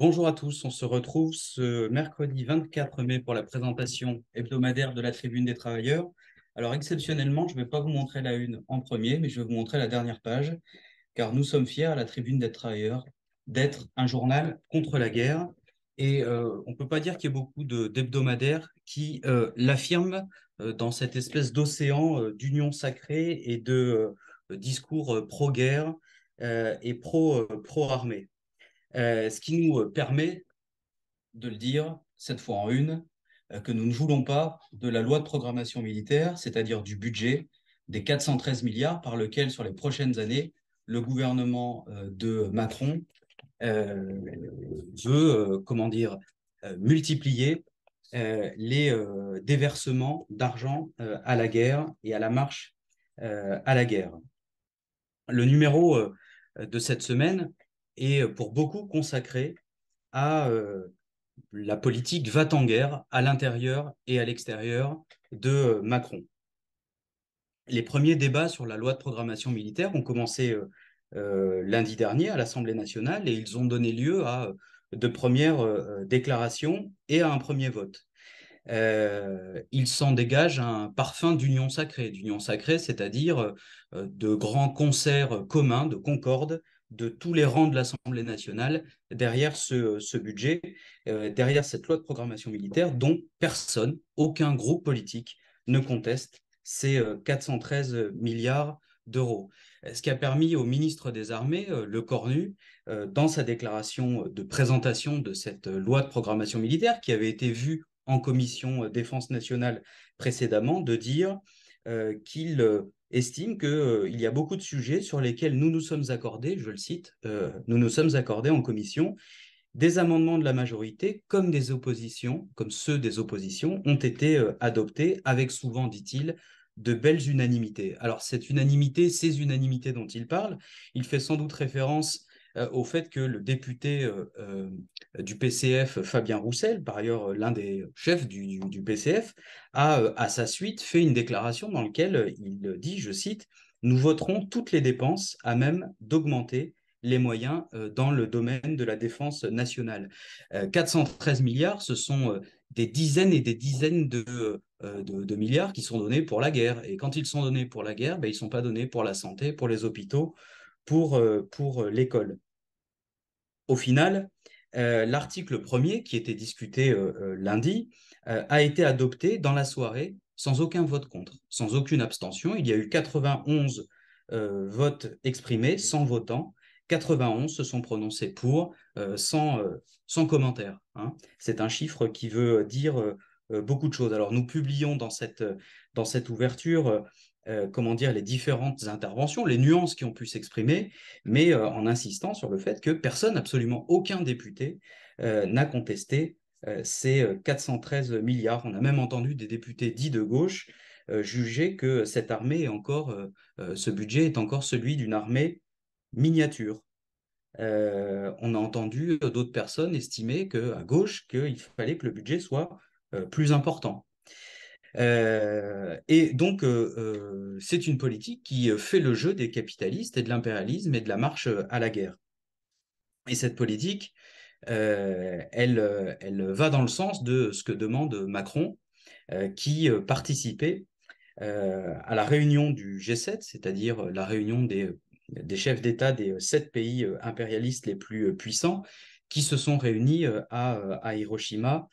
Bonjour à tous, on se retrouve ce mercredi 24 mai pour la présentation hebdomadaire de la Tribune des Travailleurs. Alors exceptionnellement, je ne vais pas vous montrer la une en premier, mais je vais vous montrer la dernière page, car nous sommes fiers à la Tribune des Travailleurs d'être un journal contre la guerre. Et euh, on ne peut pas dire qu'il y ait beaucoup d'hebdomadaires qui euh, l'affirment euh, dans cette espèce d'océan d'union sacrée et de discours pro-guerre et pro-armée. Euh, ce qui nous euh, permet de le dire, cette fois en une, euh, que nous ne voulons pas de la loi de programmation militaire, c'est-à-dire du budget des 413 milliards par lequel, sur les prochaines années, le gouvernement de Macron veut, comment dire, multiplier les déversements d'argent à la guerre et à la marche à la guerre. Le numéro de cette semaine et euh, pour beaucoup consacré à euh, la politique va-t-en-guerre à l'intérieur et à l'extérieur de euh, Macron. Les premiers débats sur la loi de programmation militaire ont commencé lundi dernier à l'Assemblée nationale et ils ont donné lieu à de premières déclarations et à un premier vote. il s'en dégage un parfum d'union sacrée, d'union sacrée, c'est-à-dire de grands concerts communs, de concorde de tous les rangs de l'Assemblée nationale derrière ce, budget, euh, derrière cette loi de programmation militaire dont personne, aucun groupe politique ne conteste ces 413 euh, milliards d'euros. Ce qui a permis au ministre des Armées, euh, Le Cornu, dans sa déclaration de présentation de cette loi de programmation militaire qui avait été vue en commission défense nationale précédemment, de dire qu'il estime qu'il euh, y a beaucoup de sujets sur lesquels nous nous sommes accordés, je le cite, euh, nous nous sommes accordés en commission, des amendements de la majorité comme des oppositions, comme ceux des oppositions, ont été euh, adoptés avec souvent, dit-il, de belles unanimités. Alors cette unanimité, ces unanimités dont il parle, il fait sans doute référence euh, au fait que le député euh, euh, du PCF, Fabien Roussel, par ailleurs l'un des chefs du, PCF, a à sa suite fait une déclaration dans laquelle il dit, je cite, Nous voterons toutes les dépenses à même d'augmenter les moyens dans le domaine de la défense nationale. 413 milliards, ce sont des dizaines et des dizaines de, milliards qui sont donnés pour la guerre. Et quand ils sont donnés pour la guerre, ben, ils ne sont pas donnés pour la santé, pour les hôpitaux, pour l'école. Au final, euh, l'article premier, qui était discuté euh, euh, lundi, a été adopté dans la soirée sans aucun vote contre, sans aucune abstention. Il y a eu 91 votes exprimés, sans votants. 91 se sont prononcés pour, sans, sans commentaire. Hein. C'est un chiffre qui veut dire beaucoup de choses. Alors nous publions dans cette, dans cette ouverture euh, comment dire, les différentes interventions, les nuances qui ont pu s'exprimer, mais euh, en insistant sur le fait que personne, absolument aucun député, euh, n'a contesté ces 413 milliards. On a même entendu des députés dits de gauche juger que cette armée est encore, ce budget est encore celui d'une armée miniature. on a entendu d'autres personnes estimer que, à gauche qu'il fallait que le budget soit plus important. Euh, et donc, euh, euh, c'est une politique qui fait le jeu des capitalistes et de l'impérialisme et de la marche à la guerre. Et cette politique, elle, va dans le sens de ce que demande Macron, qui participait à la réunion du G7, c'est-à-dire la réunion des, chefs d'État des sept pays impérialistes les plus puissants, qui se sont réunis à Hiroshima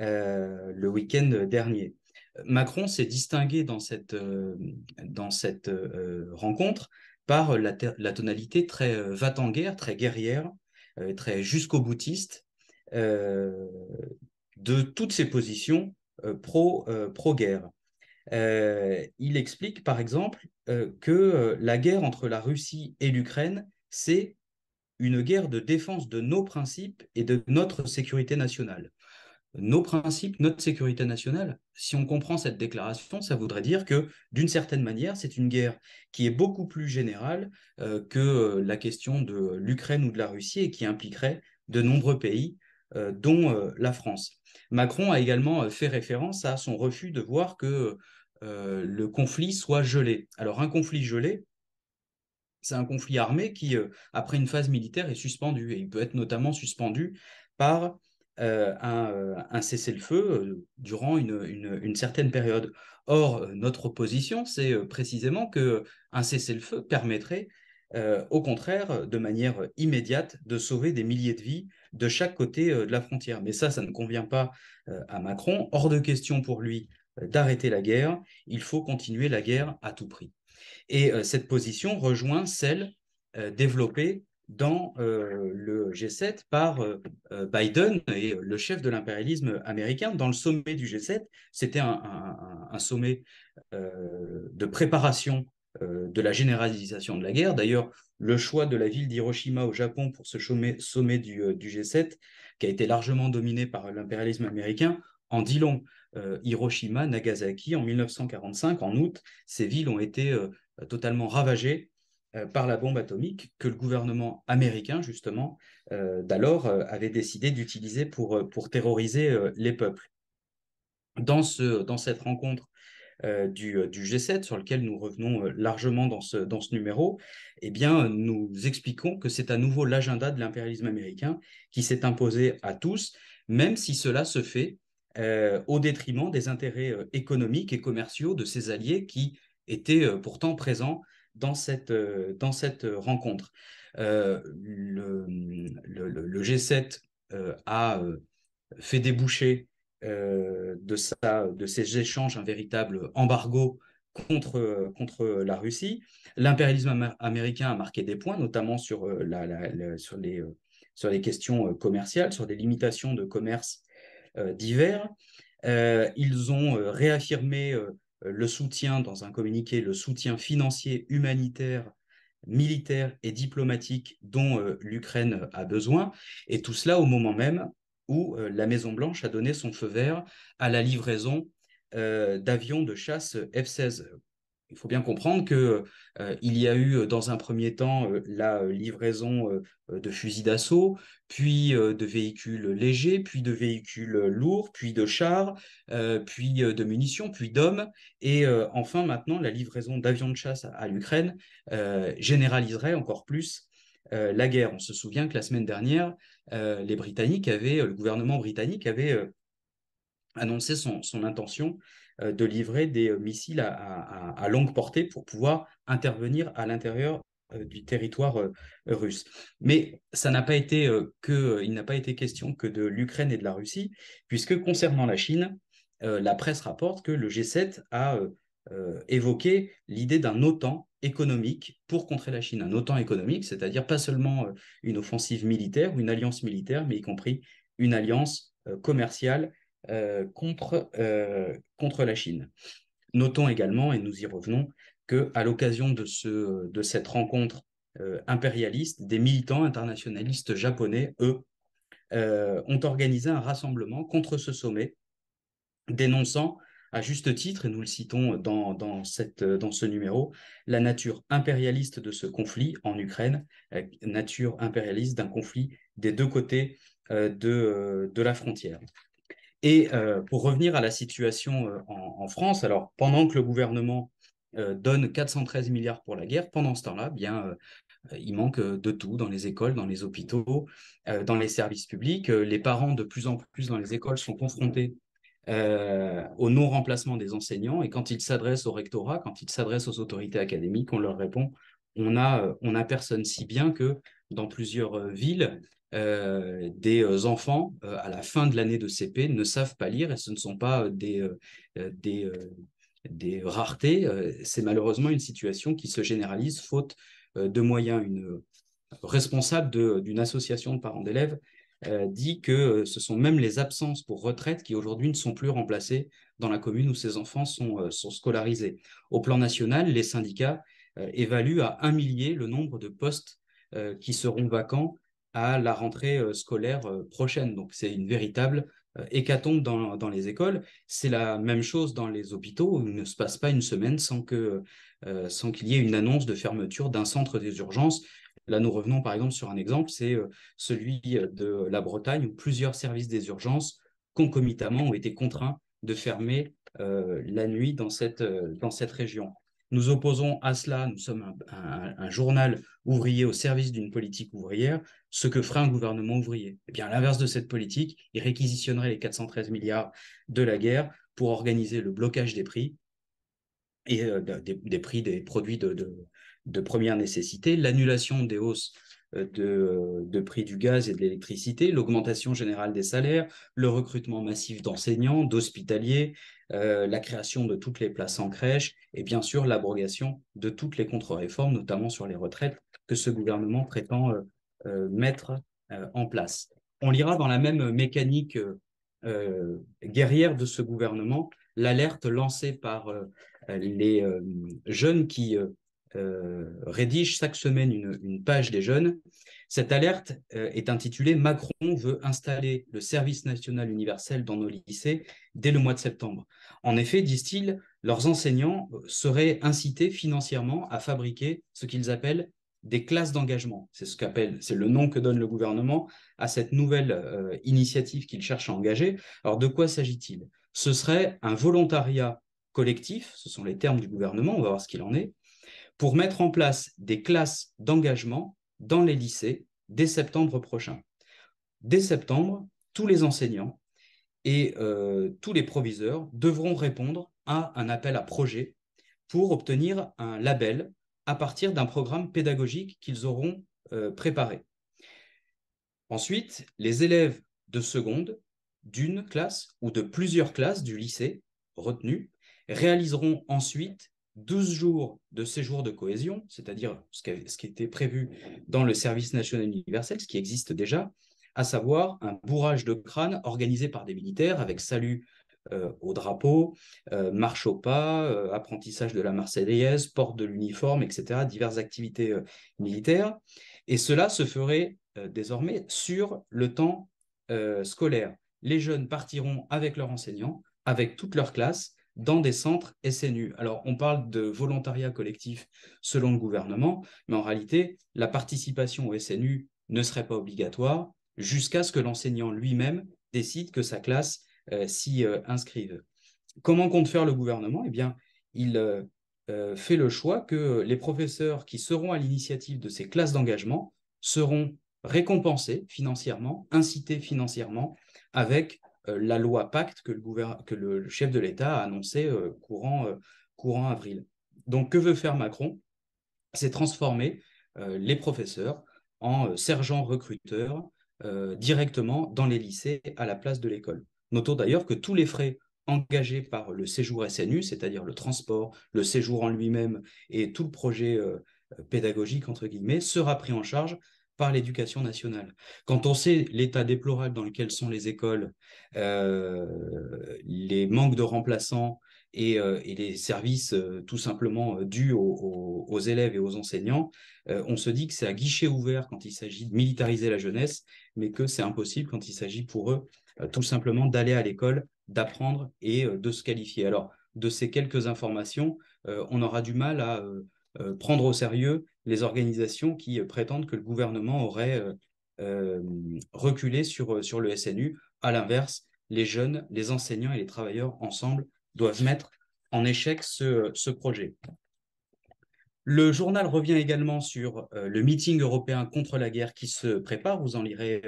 le week-end dernier. Macron s'est distingué dans cette, euh, euh, rencontre par la, tonalité très euh, va-t-en-guerre, très guerrière, très jusqu'au boutiste de toutes ses positions pro, pro-guerre. il explique par exemple que la guerre entre la Russie et l'Ukraine, c'est une guerre de défense de nos principes et de notre sécurité nationale nos principes, notre sécurité nationale. Si on comprend cette déclaration, ça voudrait dire que, d'une certaine manière, c'est une guerre qui est beaucoup plus générale euh, que euh, la question de l'Ukraine ou de la Russie et qui impliquerait de nombreux pays, euh, dont la France. Macron a également fait référence à son refus de voir que le conflit soit gelé. Alors, un conflit gelé, c'est un conflit armé qui, après une phase militaire, est suspendu. Et il peut être notamment suspendu par un, cessez-le-feu durant une, certaine période. Or, notre opposition, c'est précisément qu'un cessez-le-feu permettrait au contraire, de manière immédiate, de sauver des milliers de vies de chaque côté de la frontière. Mais ça, ça ne convient pas à Macron. Hors de question pour lui d'arrêter la guerre. Il faut continuer la guerre à tout prix. Et cette position rejoint celle développée dans le G7 par Biden et le chef de l'impérialisme américain. Dans le sommet du G7, c'était un, sommet de préparation de la généralisation de la guerre. D'ailleurs, le choix de la ville d'Hiroshima au Japon pour ce sommet, du, du, G7, qui a été largement dominé par l'impérialisme américain, en dit long. Hiroshima, Nagasaki, en 1945, en août, ces villes ont été totalement ravagées euh, par la bombe atomique que le gouvernement américain, justement, euh, d'alors euh, avait décidé d'utiliser pour, terroriser les peuples. Dans, ce, dans cette rencontre du, du, G7, sur lequel nous revenons largement dans ce, dans ce numéro, eh bien, nous expliquons que c'est à nouveau l'agenda de l'impérialisme américain qui s'est imposé à tous, même si cela se fait au détriment des intérêts économiques et commerciaux de ses alliés qui étaient pourtant présents dans cette, euh, cette rencontre. Euh, le, le, G7 euh, a fait déboucher de, sa, de ces échanges un véritable embargo contre, la Russie. L'impérialisme américain a marqué des points, notamment sur, les, questions commerciales, sur des limitations de commerce divers. ils ont réaffirmé euh, le soutien, dans un communiqué, le soutien financier, humanitaire, militaire et diplomatique dont euh, l'Ukraine a besoin, et tout cela au moment même où euh, la Maison-Blanche a donné son feu vert à la livraison d'avions de chasse F-16 il faut bien comprendre qu'il euh, y a eu euh, dans un premier temps euh, la livraison de fusils d'assaut, puis de véhicules légers, puis de véhicules lourds, puis de chars, puis de munitions, puis d'hommes, et enfin maintenant la livraison d'avions de chasse à, l'Ukraine généraliserait encore plus la guerre. On se souvient que la semaine dernière, les Britanniques avaient, le gouvernement britannique avait annoncé son, intention euh, de livrer des euh, missiles à, longue portée pour pouvoir intervenir à l'intérieur euh, du territoire russe. Mais ça n'a il n'a pas été question que de l'Ukraine et de la Russie, puisque concernant la Chine, la presse rapporte que le G7 a évoqué l'idée d'un OTAN économique pour contrer la Chine. Un OTAN économique, c'est-à-dire pas seulement une offensive militaire ou une alliance militaire, mais y compris une alliance commerciale euh, contre, euh, contre la Chine. Notons également, et nous y revenons, qu'à l'occasion de, ce, de cette rencontre euh, impérialiste, des militants internationalistes japonais, eux, ont organisé un rassemblement contre ce sommet, dénonçant à juste titre, et nous le citons dans, dans, cette, dans ce numéro, la nature impérialiste de ce conflit en Ukraine, nature impérialiste d'un conflit des deux côtés de, de la frontière. Et euh, pour revenir à la situation euh, en, France, alors pendant que le gouvernement euh, donne 413 milliards pour la guerre, pendant ce temps-là, bien, il manque de tout dans les écoles, dans les hôpitaux, dans les services publics. les parents, de plus en plus dans les écoles, sont confrontés au non-remplacement des enseignants. Et quand ils s'adressent au rectorat, quand ils s'adressent aux autorités académiques, on leur répond on a, on a personne si bien que dans plusieurs villes, euh, des euh, enfants euh, à la fin de l'année de CP ne savent pas lire et ce ne sont pas des, raretés. C'est malheureusement une situation qui se généralise faute de moyens. Une responsable d'une association de parents d'élèves dit que ce sont même les absences pour retraite qui aujourd'hui ne sont plus remplacées dans la commune où ces enfants sont, sont scolarisés. Au plan national, les syndicats évaluent à un millier le nombre de postes qui seront vacants à la rentrée euh, scolaire euh, prochaine. Donc c'est une véritable euh, hécatombe dans, dans les écoles. C'est la même chose dans les hôpitaux il ne se passe pas une semaine sans qu'il y ait une annonce de fermeture d'un centre des urgences. Là, nous revenons par exemple sur un exemple, c'est celui de la Bretagne où plusieurs services des urgences concomitamment ont été contraints de fermer la nuit dans cette, dans cette région. Nous opposons à cela, nous sommes un, journal ouvrier au service d'une politique ouvrière, ce que ferait un gouvernement ouvrier. Eh bien, à l'inverse de cette politique, il réquisitionnerait les 413 milliards de la guerre pour organiser le blocage des prix et euh, des, prix des produits de première nécessité, l'annulation des hausses euh, euh, de, prix du gaz et de l'électricité, l'augmentation générale des salaires, le recrutement massif d'enseignants, d'hospitaliers, euh, la création de toutes les places en crèche et bien sûr l'abrogation de toutes les contre-réformes, notamment sur les retraites, que ce gouvernement prétend mettre en place. On lira dans la même mécanique guerrière de ce gouvernement l'alerte lancée par les jeunes qui euh, rédige chaque semaine une, page des jeunes. Cette alerte euh, est intitulée Macron veut installer le service national universel dans nos lycées dès le mois de septembre. En effet, disent-ils, leurs enseignants seraient incités financièrement à fabriquer ce qu'ils appellent des classes d'engagement. C'est ce le nom que donne le gouvernement à cette nouvelle euh, initiative qu'il cherche à engager. Alors de quoi s'agit-il? Ce serait un volontariat collectif, ce sont les termes du gouvernement, on va voir ce qu'il en est, pour mettre en place des classes d'engagement dans les lycées dès septembre prochain. Dès septembre, tous les enseignants et euh, tous les proviseurs devront répondre à un appel à projet pour obtenir un label à partir d'un programme pédagogique qu'ils auront euh, préparé. Ensuite, les élèves de seconde d'une classe ou de plusieurs classes du lycée retenu réaliseront ensuite 12 jours de séjour de cohésion, c'est-à-dire ce qui était prévu dans le service national universel, ce qui existe déjà, à savoir un bourrage de crâne organisé par des militaires avec salut euh, au drapeau, euh, marche au pas, euh, apprentissage de la Marseillaise, porte de l'uniforme, etc., diverses activités militaires. Et cela se ferait désormais sur le temps scolaire. Les jeunes partiront avec leurs enseignants, avec toute leur classe, dans des centres SNU. Alors, on parle de volontariat collectif selon le gouvernement, mais en réalité, la participation au SNU ne serait pas obligatoire jusqu'à ce que l'enseignant lui-même décide que sa classe euh, s'y euh, inscrive. Comment compte faire le gouvernement? Eh bien, il euh, fait le choix que les professeurs qui seront à l'initiative de ces classes d'engagement seront récompensés financièrement, incités financièrement avec la loi Pacte que le, que le chef de l'État a annoncé euh, courant, euh, courant avril. Donc, que veut faire Macron? C'est transformer les professeurs en sergents recruteurs directement dans les lycées à la place de l'école. Notons d'ailleurs que tous les frais engagés par le séjour SNU, c'est-à-dire le transport, le séjour en lui-même et tout le projet pédagogique, entre guillemets, sera pris en charge par l'éducation nationale. Quand on sait l'état déplorable dans lequel sont les écoles, euh, les manques de remplaçants et, euh, les services euh, tout simplement dus aux, élèves et aux enseignants, on se dit que c'est à guichet ouvert quand il s'agit de militariser la jeunesse, mais que c'est impossible quand il s'agit pour eux tout simplement d'aller à l'école, d'apprendre et de se qualifier. Alors, de ces quelques informations, on aura du mal à prendre au sérieux les organisations qui euh, prétendent que le gouvernement aurait euh, euh, reculé sur, le SNU. À l'inverse, les jeunes, les enseignants et les travailleurs ensemble doivent mettre en échec ce, ce projet. Le journal revient également sur le meeting européen contre la guerre qui se prépare. Vous en lirez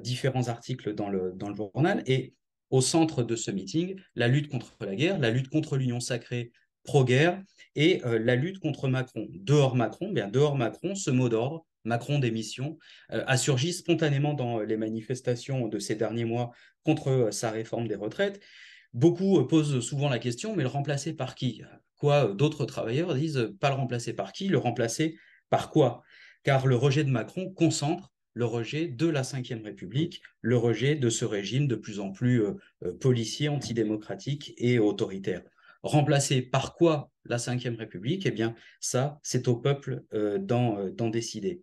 différents articles dans le, dans le journal. Et au centre de ce meeting, la lutte contre la guerre, la lutte contre l'union sacrée pro-guerre et euh, la lutte contre Macron. Dehors Macron, bien dehors Macron, ce mot d'ordre, Macron démission, euh, a surgi spontanément dans les manifestations de ces derniers mois contre euh, sa réforme des retraites. Beaucoup posent souvent la question, mais le remplacer par qui? Quoi D'autres travailleurs disent pas le remplacer par qui, le remplacer par quoi? Car le rejet de Macron concentre le rejet de la Ve République, le rejet de ce régime de plus en plus policier, antidémocratique et autoritaire. Remplacer par quoi la Ve République? Eh bien, ça, c'est au peuple euh, euh, d'en décider.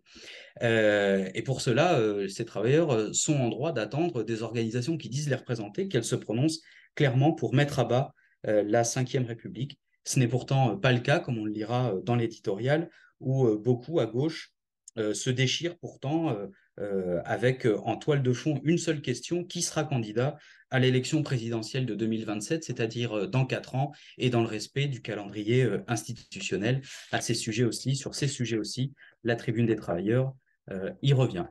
Euh, et pour cela, ces travailleurs sont en droit d'attendre des organisations qui disent les représenter, qu'elles se prononcent clairement pour mettre à bas la Ve République. Ce n'est pourtant pas le cas, comme on le lira dans l'éditorial, où beaucoup à gauche se déchirent pourtant avec en toile de fond une seule question, qui sera candidat à l'élection présidentielle de 2027, c'est-à-dire dans quatre ans, et dans le respect du calendrier institutionnel? À ces sujets aussi, sur ces sujets aussi, la tribune des travailleurs y revient.